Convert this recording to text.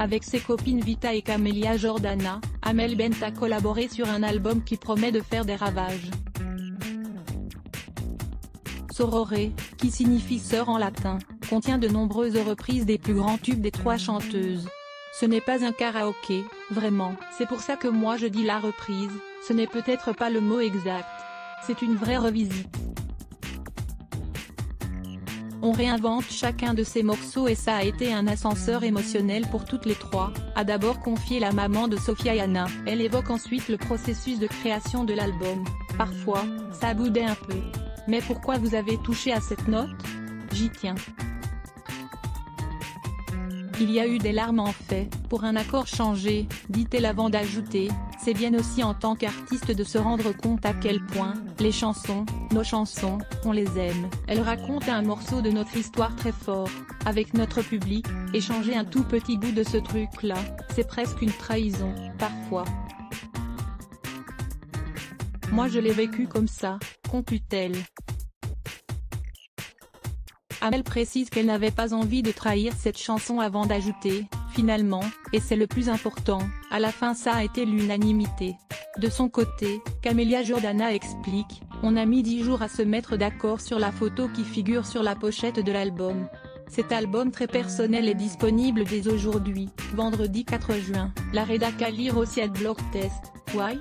Avec ses copines Vita et Camélia Jordana, Amel Bent a collaboré sur un album qui promet de faire des ravages. Sorore, qui signifie sœur en latin, contient de nombreuses reprises des plus grands tubes des trois chanteuses. Ce n'est pas un karaoké, vraiment. C'est pour ça que moi je dis la reprise, ce n'est peut-être pas le mot exact. C'est une vraie revisite. On réinvente chacun de ces morceaux et ça a été un ascenseur émotionnel pour toutes les trois, a d'abord confié la maman de Sophia Yana. Elle évoque ensuite le processus de création de l'album. Parfois, ça boudait un peu. Mais pourquoi vous avez touché à cette note? J'y tiens. Il y a eu des larmes en fait, pour un accord changé, dit-elle avant d'ajouter, c'est bien aussi en tant qu'artiste de se rendre compte à quel point, les chansons, nos chansons, on les aime. Elle raconte un morceau de notre histoire très fort, avec notre public, et changer un tout petit bout de ce truc-là, c'est presque une trahison, parfois. Moi je l'ai vécu comme ça, conclut-elle. Amel précise qu'elle n'avait pas envie de trahir cette chanson avant d'ajouter, finalement, et c'est le plus important, à la fin ça a été l'unanimité. De son côté, Camélia Jordana explique, on a mis 10 jours à se mettre d'accord sur la photo qui figure sur la pochette de l'album. Cet album très personnel est disponible dès aujourd'hui, vendredi 4 juin. La rédac à lire aussi à Blog Test. Why?